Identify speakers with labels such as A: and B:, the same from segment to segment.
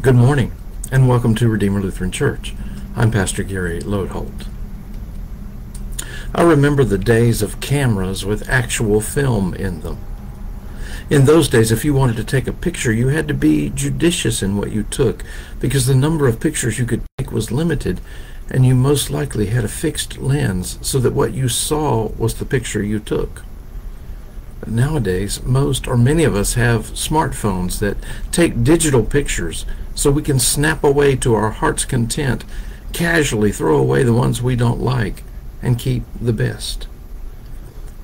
A: Good morning, and welcome to Redeemer Lutheran Church. I'm Pastor Gary Lodeholt. I remember the days of cameras with actual film in them. In those days, if you wanted to take a picture, you had to be judicious in what you took because the number of pictures you could take was limited, and you most likely had a fixed lens so that what you saw was the picture you took. Nowadays, most or many of us have smartphones that take digital pictures so we can snap away to our heart's content, casually throw away the ones we don't like, and keep the best.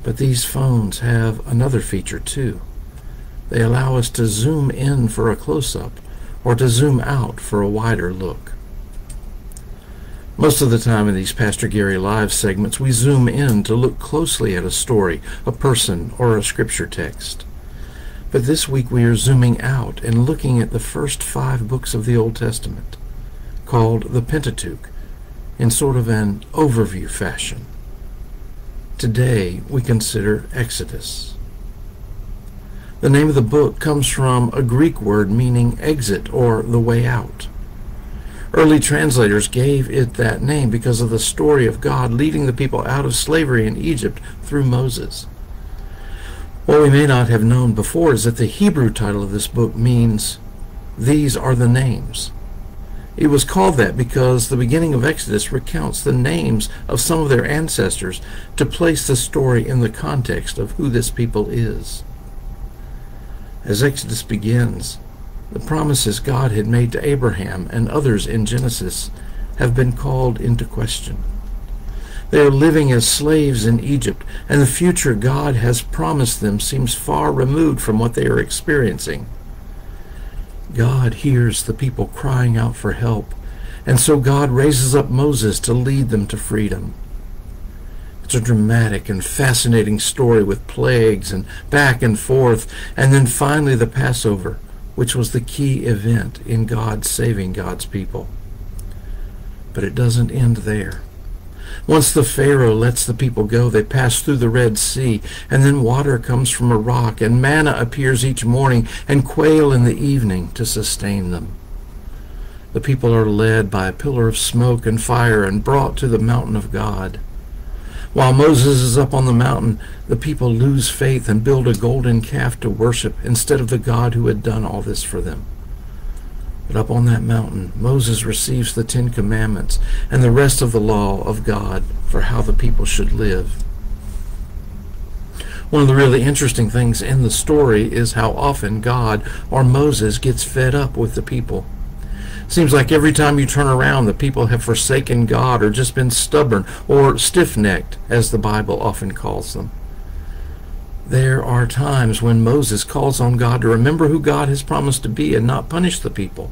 A: But these phones have another feature too. They allow us to zoom in for a close-up or to zoom out for a wider look. Most of the time in these Pastor Gary Live segments, we zoom in to look closely at a story, a person, or a scripture text. But this week we are zooming out and looking at the first five books of the Old Testament, called the Pentateuch, in sort of an overview fashion. Today we consider Exodus. The name of the book comes from a Greek word meaning exit or the way out. Early translators gave it that name because of the story of God leading the people out of slavery in Egypt through Moses. What we may not have known before is that the Hebrew title of this book means, These are the names. It was called that because the beginning of Exodus recounts the names of some of their ancestors to place the story in the context of who this people is. As Exodus begins, the promises God had made to Abraham and others in Genesis have been called into question. They are living as slaves in Egypt, and the future God has promised them seems far removed from what they are experiencing. God hears the people crying out for help, and so God raises up Moses to lead them to freedom. It's a dramatic and fascinating story with plagues and back and forth, and then finally the Passover which was the key event in God saving God's people. But it doesn't end there. Once the Pharaoh lets the people go, they pass through the Red Sea, and then water comes from a rock, and manna appears each morning, and quail in the evening to sustain them. The people are led by a pillar of smoke and fire and brought to the mountain of God. While Moses is up on the mountain, the people lose faith and build a golden calf to worship instead of the God who had done all this for them. But up on that mountain, Moses receives the Ten Commandments and the rest of the law of God for how the people should live. One of the really interesting things in the story is how often God or Moses gets fed up with the people. Seems like every time you turn around, the people have forsaken God or just been stubborn or stiff-necked, as the Bible often calls them. There are times when Moses calls on God to remember who God has promised to be and not punish the people,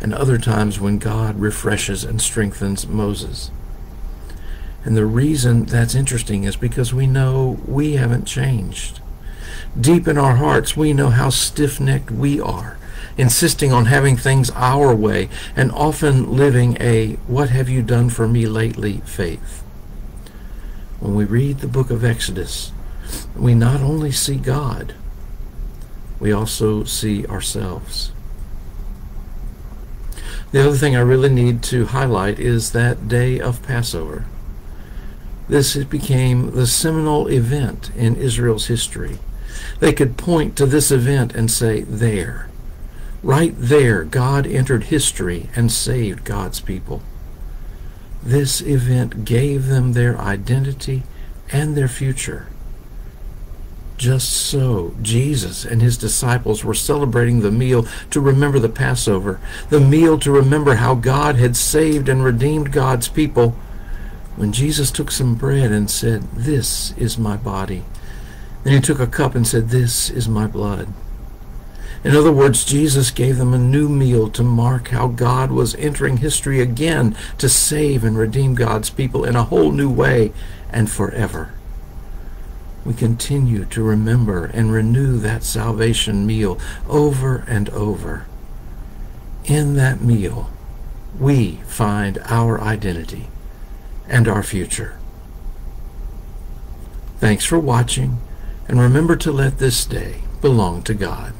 A: and other times when God refreshes and strengthens Moses. And the reason that's interesting is because we know we haven't changed. Deep in our hearts, we know how stiff-necked we are insisting on having things our way, and often living a what have you done for me lately faith. When we read the book of Exodus, we not only see God, we also see ourselves. The other thing I really need to highlight is that day of Passover. This became the seminal event in Israel's history. They could point to this event and say, there, Right there, God entered history and saved God's people. This event gave them their identity and their future. Just so, Jesus and his disciples were celebrating the meal to remember the Passover, the meal to remember how God had saved and redeemed God's people, when Jesus took some bread and said, This is my body. Then he took a cup and said, This is my blood. In other words, Jesus gave them a new meal to mark how God was entering history again to save and redeem God's people in a whole new way and forever. We continue to remember and renew that salvation meal over and over. In that meal, we find our identity and our future. Thanks for watching, and remember to let this day belong to God.